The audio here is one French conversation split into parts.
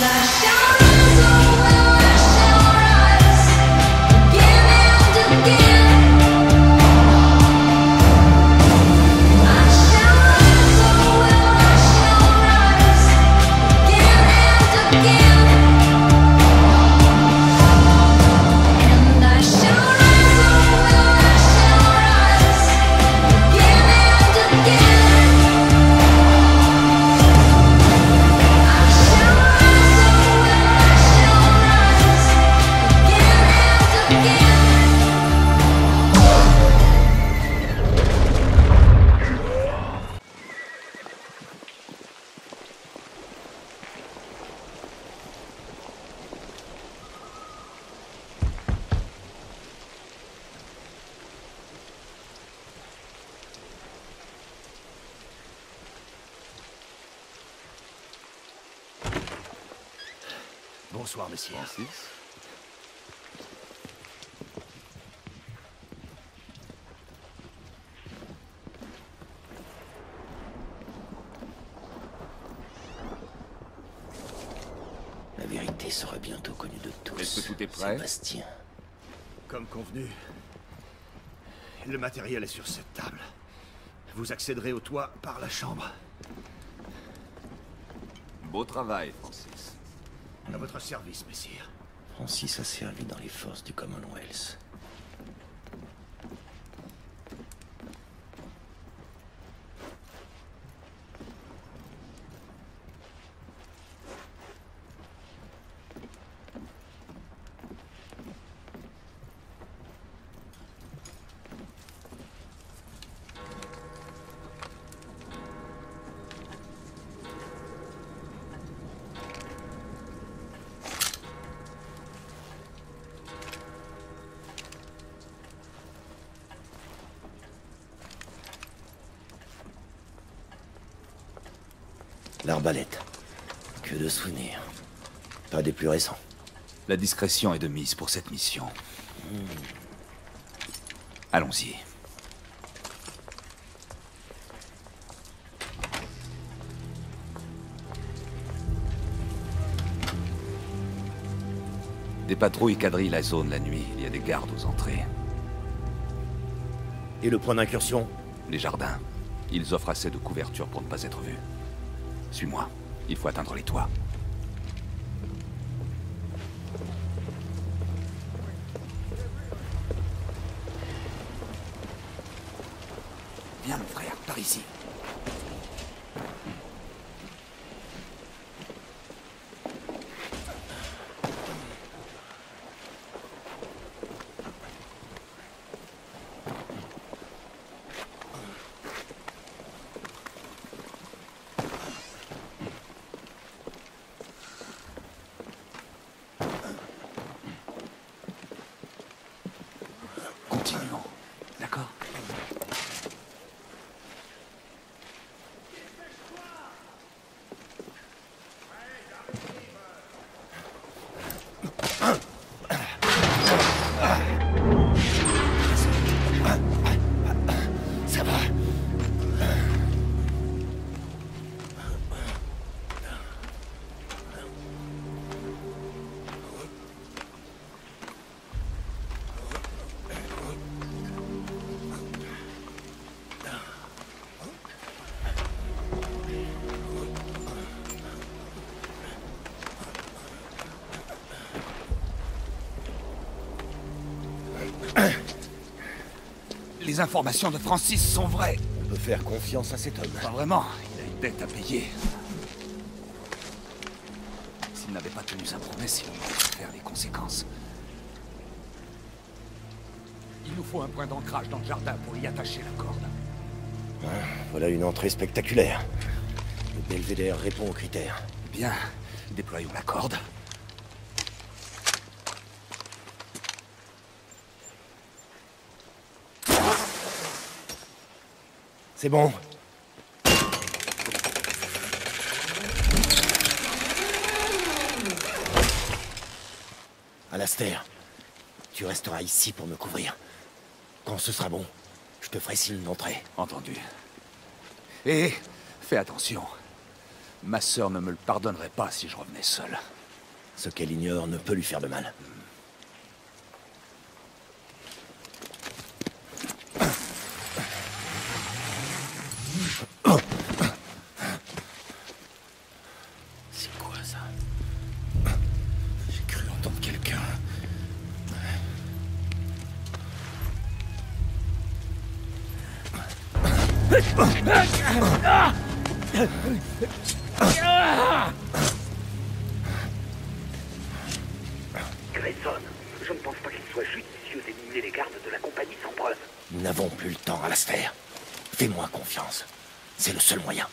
last sera bientôt connue de tous. Est-ce que tout est prêt Sébastien. Comme convenu, le matériel est sur cette table. Vous accéderez au toit par la chambre. Beau travail, Francis. À votre service, messire. Francis a servi dans les forces du Commonwealth. L'arbalète. Que de souvenirs. Pas des plus récents. La discrétion est de mise pour cette mission. Allons-y. Des patrouilles quadrillent la zone la nuit. Il y a des gardes aux entrées. Et le point d'incursion? Les jardins. Ils offrent assez de couverture pour ne pas être vus. Suis-moi. Il faut atteindre les toits. 金融。Les informations de Francis sont vraies. On peut faire confiance à cet homme. Pas vraiment. Il a une dette à payer. S'il n'avait pas tenu sa promesse, il aurait faire les conséquences. Il nous faut un point d'ancrage dans le jardin pour y attacher la corde. Voilà une entrée spectaculaire. Le belvédère répond aux critères. Bien, déployons la corde. C'est bon. Alastair, tu resteras ici pour me couvrir. Quand ce sera bon, je te ferai signe d'entrée. Entendu. Et fais attention. Ma sœur ne me le pardonnerait pas si je revenais seul. Ce qu'elle ignore ne peut lui faire de mal. Je ne pense pas qu'il soit judicieux d'éliminer les gardes de la compagnie sans preuve. Nous n'avons plus le temps, Alastair. Fais-moi confiance. C'est le seul moyen.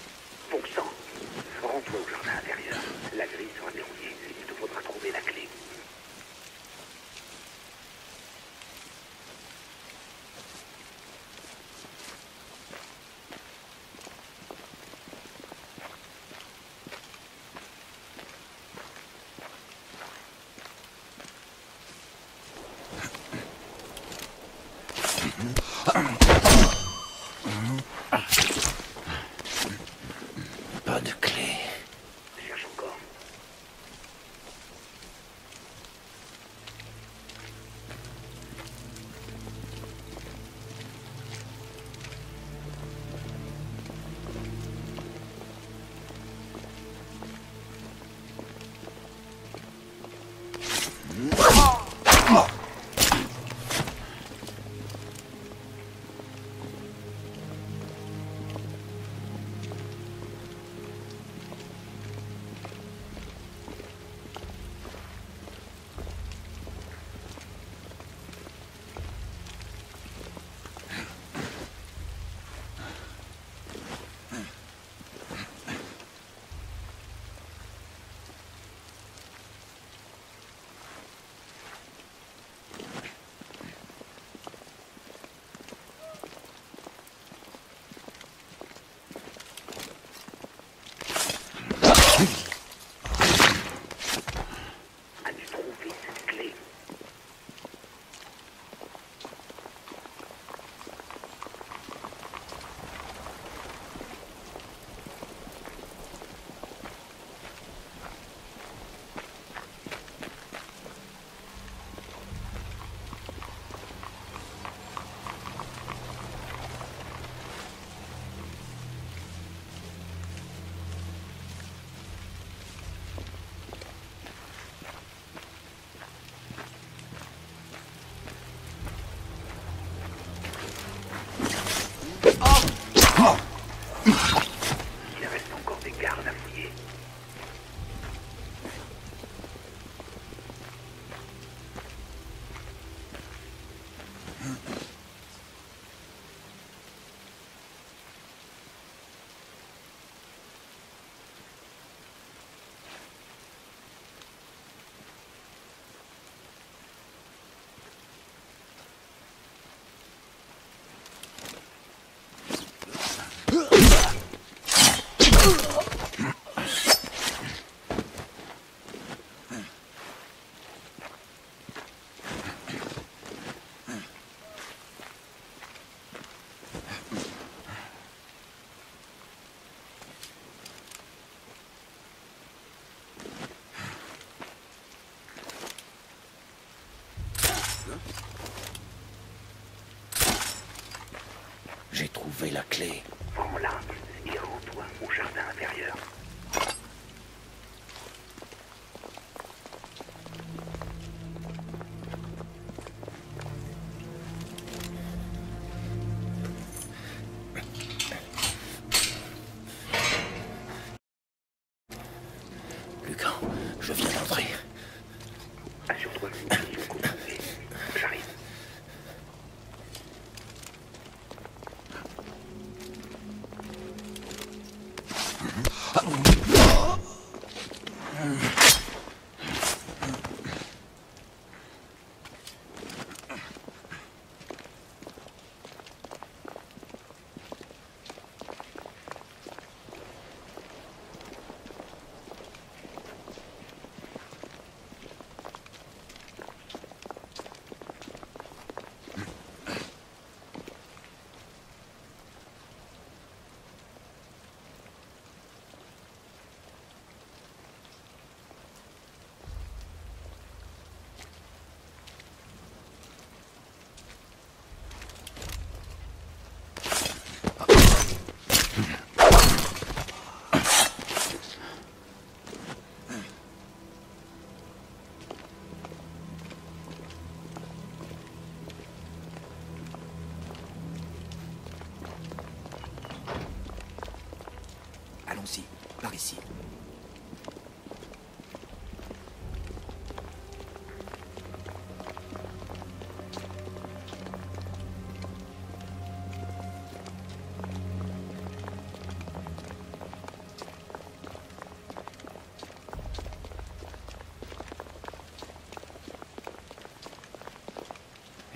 J'ai trouvé la clé. Prends-la et rends-toi au jardin intérieur.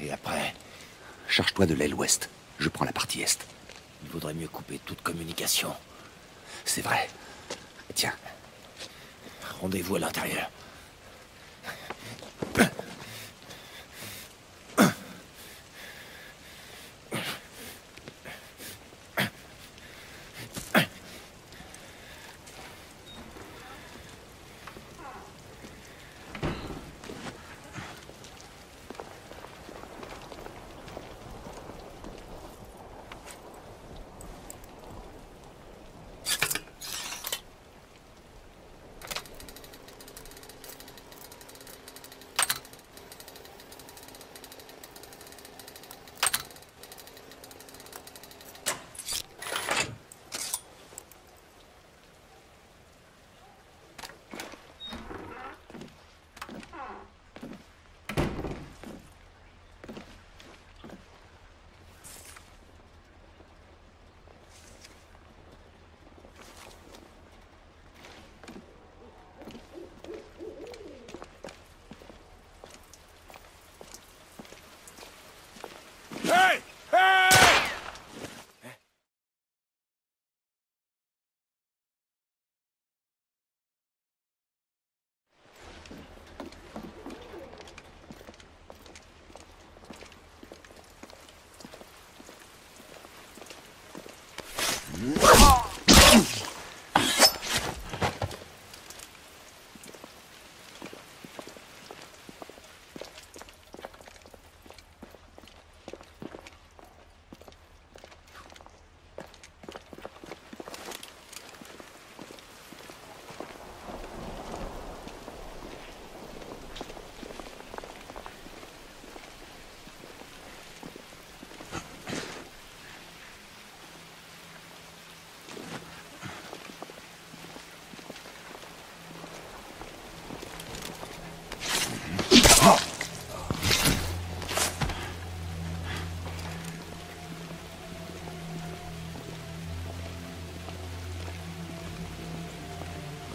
Et après, Charge-toi de l'aile ouest. Je prends la partie est. il vaudrait mieux couper toute communication. C'est vrai. Rendez-vous à l'intérieur.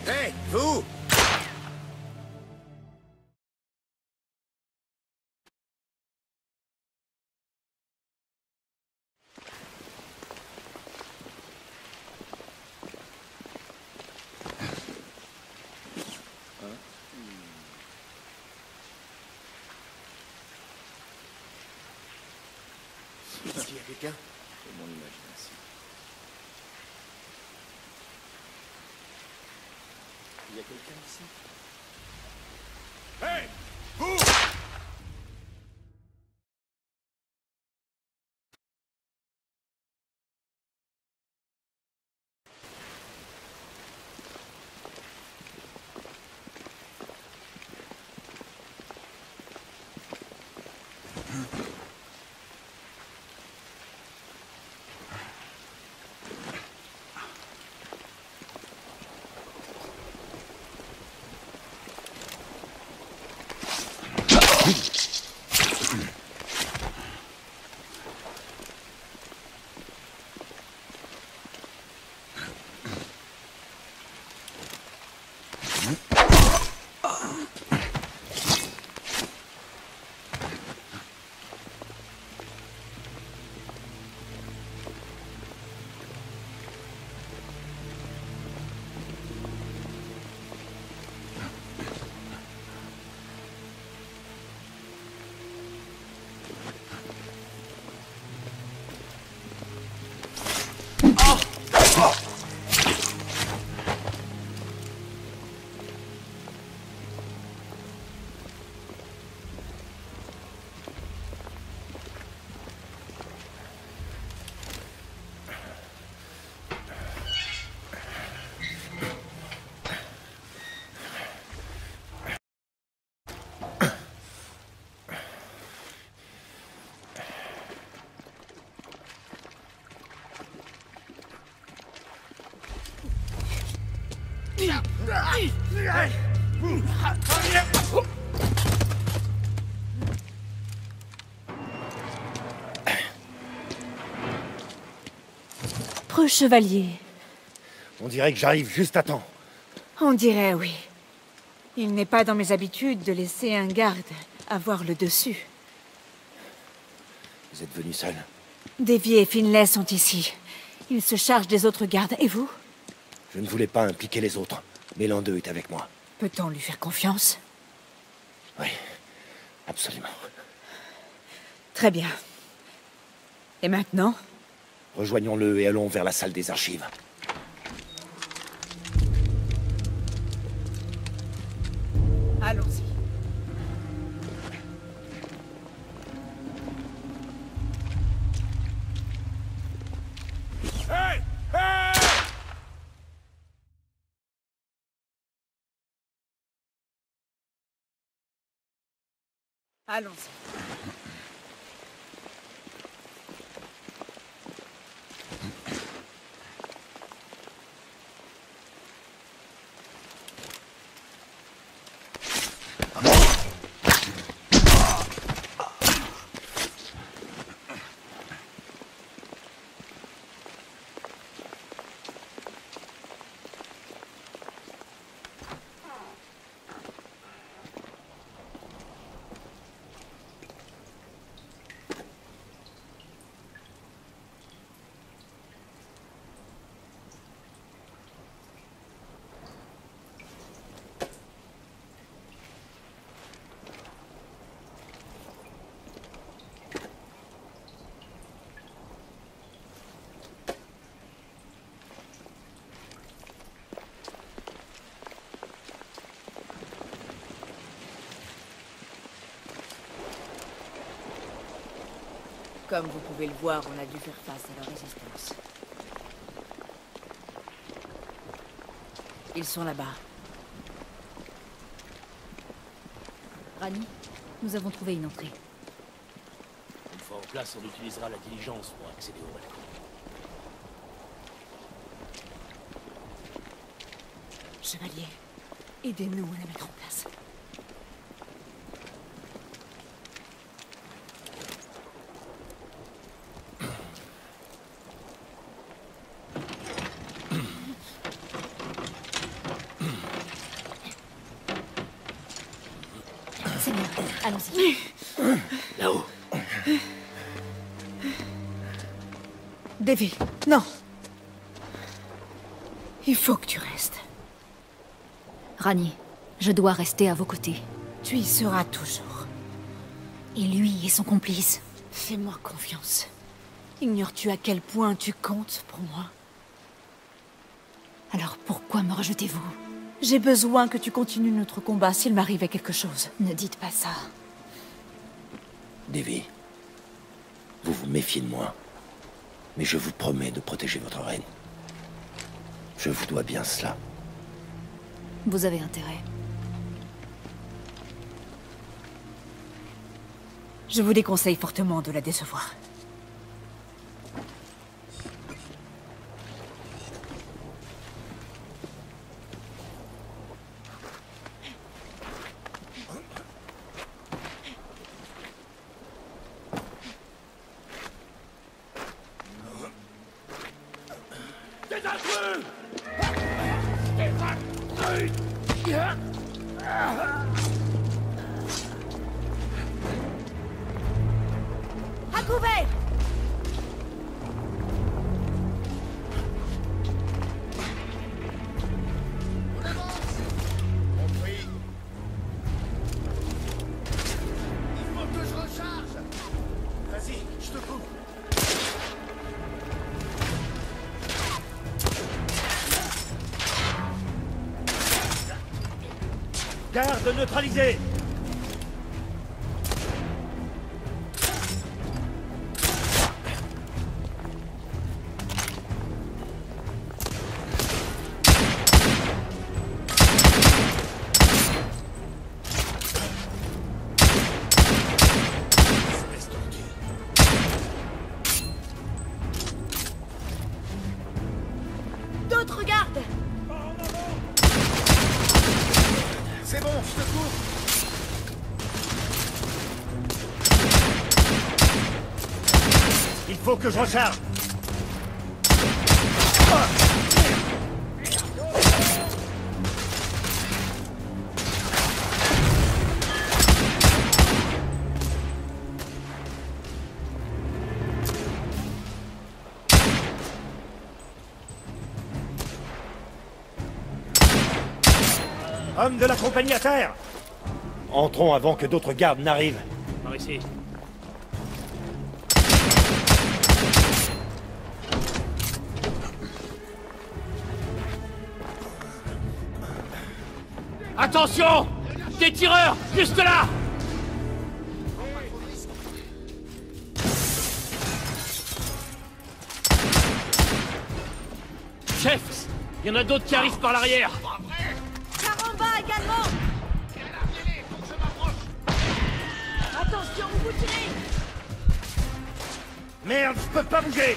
Hey, vous Est-ce qu'il y a quelqu'un C'est mon imagination. Il y a quelqu'un ici? Preux chevalier. On dirait que j'arrive juste à temps. On dirait oui. Il n'est pas dans mes habitudes de laisser un garde avoir le dessus. Vous êtes venu seul Davy et Finlay sont ici. Ils se chargent des autres gardes. Et vous? Je ne voulais pas impliquer les autres, mais l'un d'eux est avec moi. Peut-on lui faire confiance? Oui, absolument. Très bien. Et maintenant? Rejoignons-le et allons vers la salle des archives. Allons-y. Allons-y. Comme vous pouvez le voir, on a dû faire face à leur résistance. Ils sont là-bas. Rani, nous avons trouvé une entrée. Une fois en place, on utilisera la diligence pour accéder au balcon. Chevalier, aidez-nous à la mettre en place. C'est mieux. Allons-y. Là-haut. Davy, non. Il faut que tu restes. Rani, je dois rester à vos côtés. Tu y seras toujours. Et lui et son complice. Fais-moi confiance. Ignores-tu à quel point tu comptes pour moi? Alors pourquoi me rejetez-vous? J'ai besoin que tu continues notre combat s'il m'arrivait quelque chose. Ne dites pas ça. Davy, vous vous méfiez de moi, mais je vous promets de protéger votre reine. Je vous dois bien cela. Vous avez intérêt. Je vous déconseille fortement de la décevoir. Garde neutralisé que je recharge Homme de la compagnie à terre Entrons avant que d'autres gardes n'arrivent. Par ici. Attention Des tireurs Juste là. Chef Il y en a d'autres qui arrivent par l'arrière. Bas également. Attention, vous vous tirez. Merde, je peux pas bouger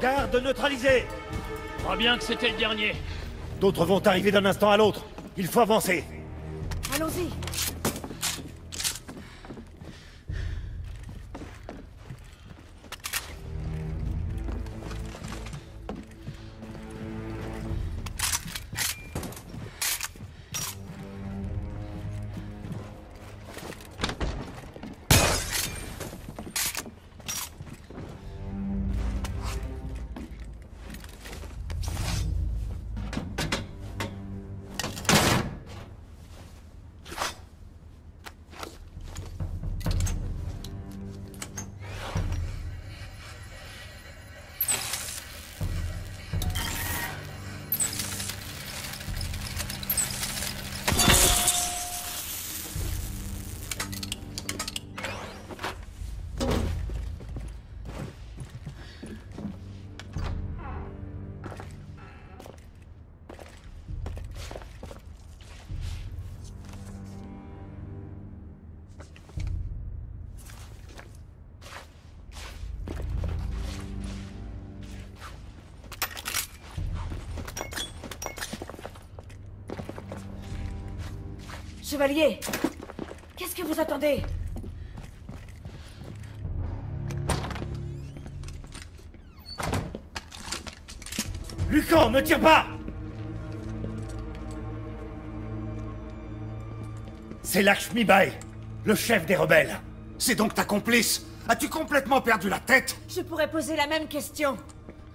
Garde neutralisée Je crois bien que c'était le dernier. D'autres vont arriver d'un instant à l'autre. Il faut avancer. Chevalier Qu'est-ce que vous attendez? Lucan, ne tire pas C'est Lakshmi Bai, le chef des rebelles. C'est donc ta complice? As-tu complètement perdu la tête? Je pourrais poser la même question.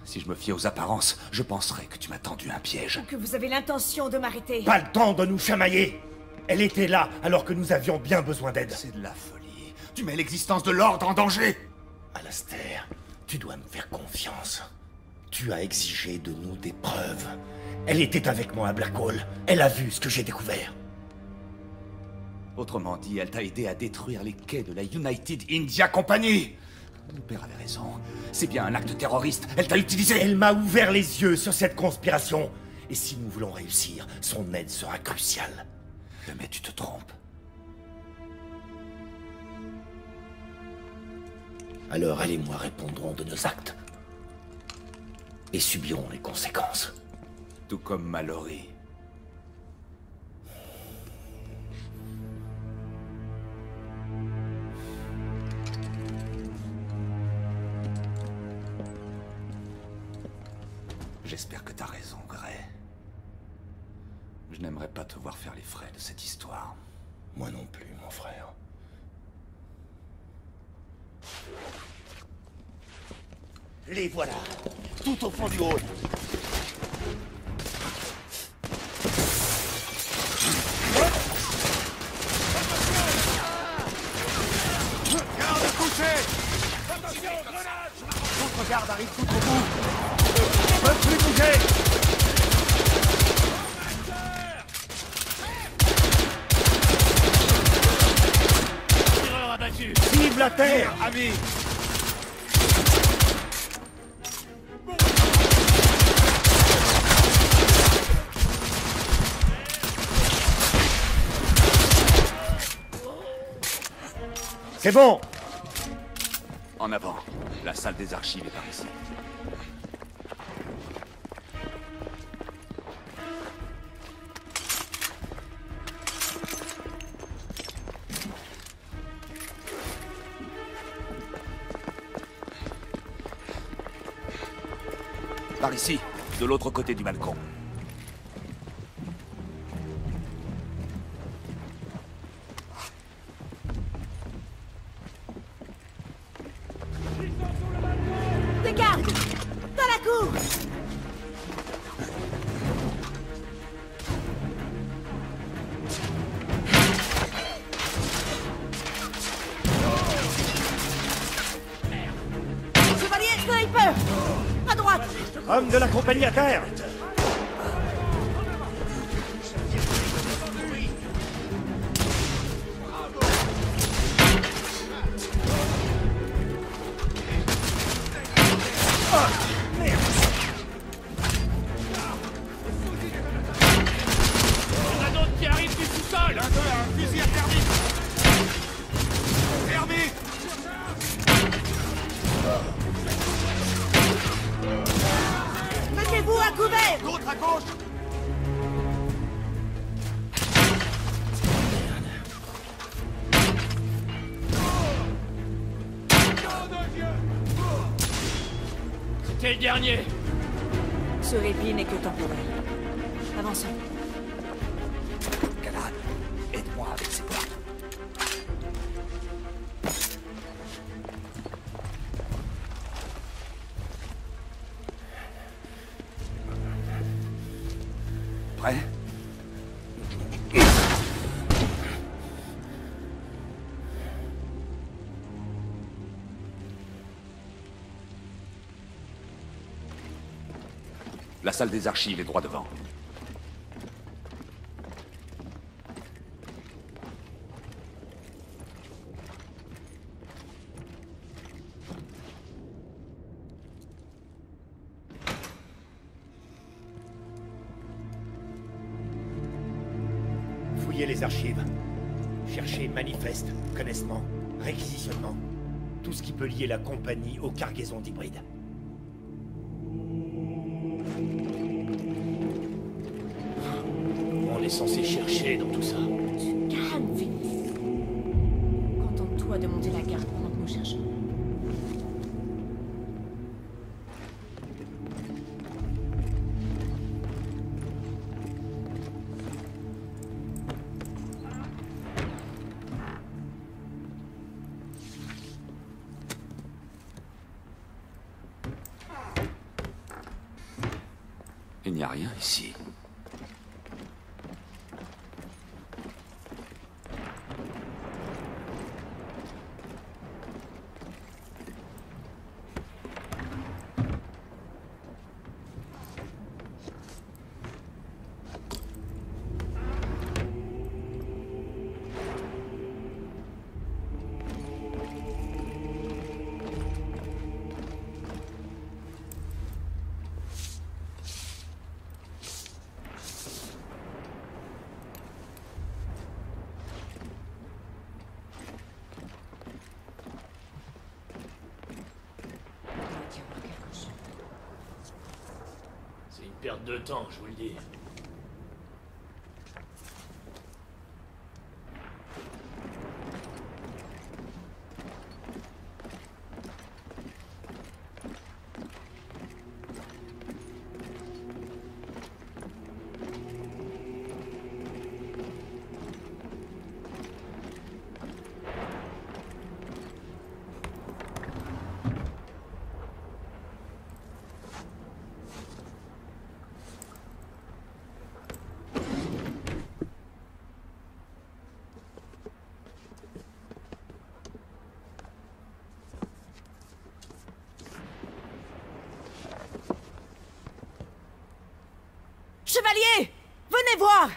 Si je me fie aux apparences, je penserais que tu m'as tendu un piège. Que vous avez l'intention de m'arrêter. Pas le temps de nous chamailler Elle était là alors que nous avions bien besoin d'aide. C'est de la folie. Tu mets l'existence de l'ordre en danger Alastair, tu dois me faire confiance. Tu as exigé de nous des preuves. Elle était avec moi à Black Hole. Elle a vu ce que j'ai découvert. Autrement dit, elle t'a aidé à détruire les quais de la United India Company Mon père avait raison. C'est bien un acte terroriste. Elle t'a utilisé. Elle m'a ouvert les yeux sur cette conspiration. Et si nous voulons réussir, son aide sera cruciale. Mais tu te trompes. Alors elle et moi répondrons de nos actes. Et subirons les conséquences. Tout comme Mallory. C'est bon En avant. La salle des archives est par ici. Par ici, de l'autre côté du balcon. La salle des archives est droit devant. Fouillez les archives. Cherchez manifeste, connaissement, réquisitionnement. Tout ce qui peut lier la compagnie aux cargaisons d'hybrides. Censé chercher dans tout ça. Calme, Vinny. Contente-toi de monter la garde pendant que nous cherchons. Il n'y a rien ici. De temps, je vous le dis. Chevalier Venez voir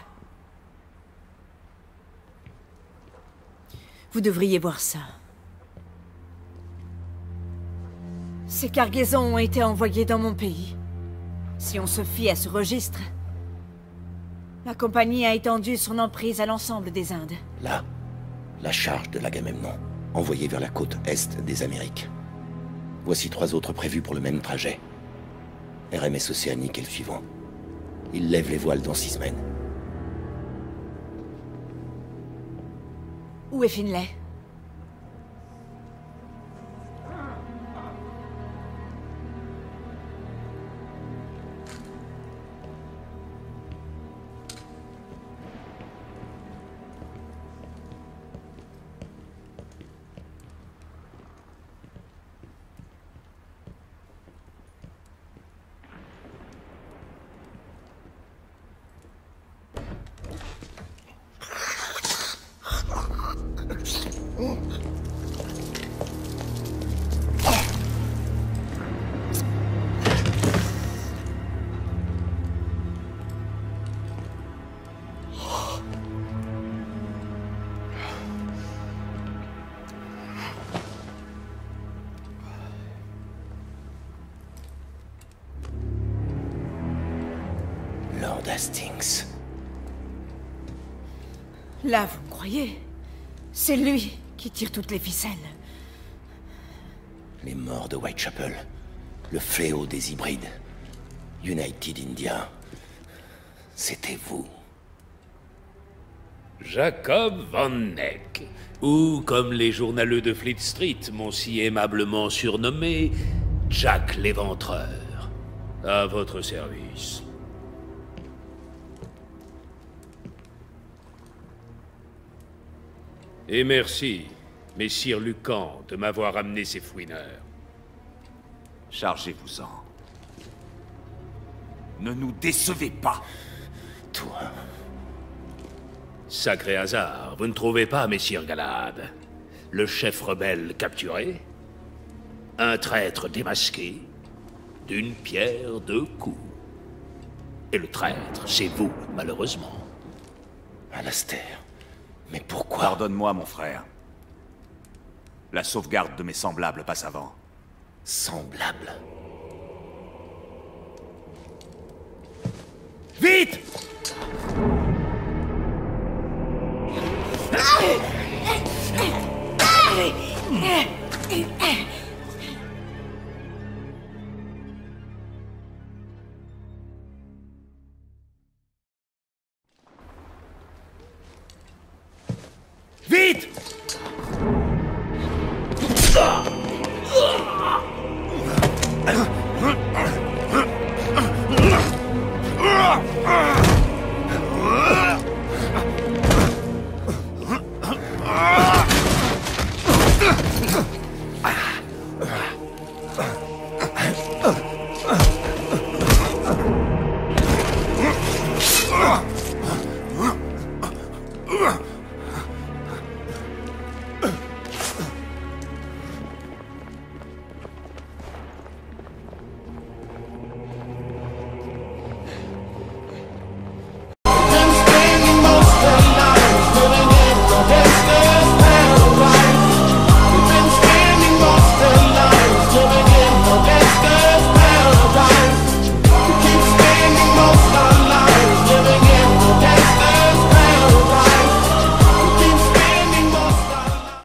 Vous devriez voir ça. Ces cargaisons ont été envoyées dans mon pays. Si on se fie à ce registre, la compagnie a étendu son emprise à l'ensemble des Indes. Là, la charge de l'Agamemnon, envoyée vers la côte est des Amériques. Voici trois autres prévus pour le même trajet. RMS Océanique est le suivant. Il lève les voiles dans six semaines. Où est Finlay? Hastings. Là, vous me croyez? C'est lui qui tire toutes les ficelles. Les morts de Whitechapel. Le fléau des hybrides. United India. C'était vous. Jacob Van Neck, ou comme les journaleux de Fleet Street m'ont si aimablement surnommé, Jack l'éventreur. À votre service. Et merci, messire Lucan, de m'avoir amené ces fouineurs. Chargez-vous-en. Ne nous décevez pas. Toi. Sacré hasard, vous ne trouvez pas, messire Galad Le chef rebelle capturé? Un traître démasqué D'une pierre deux coups. Et le traître, c'est vous, malheureusement. Alastair. Mais pourquoi? Pardonne-moi, mon frère. La sauvegarde de mes semblables passe avant. Semblable. Vite Vite